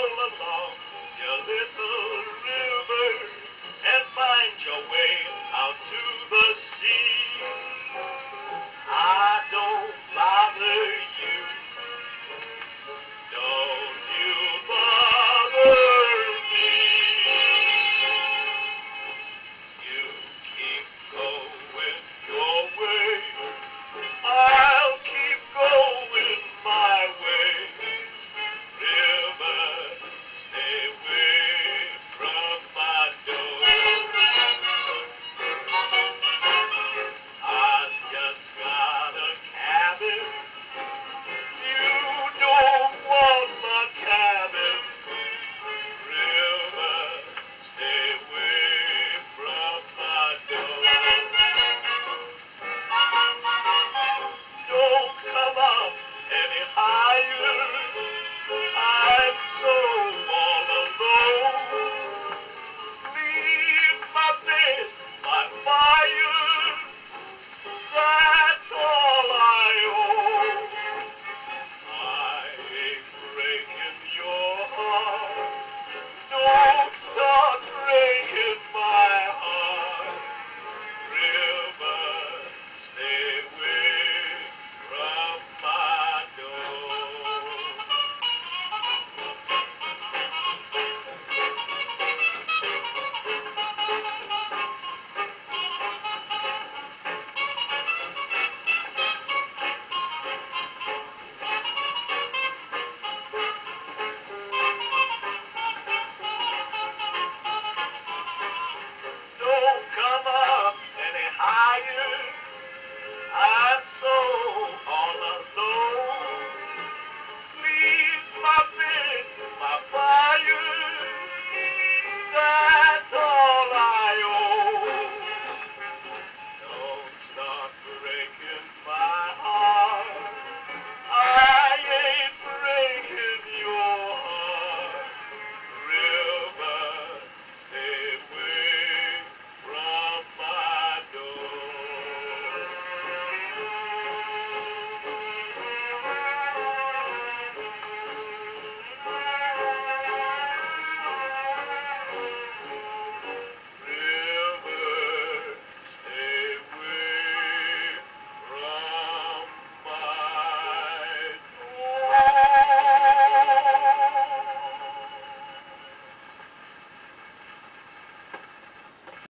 la la.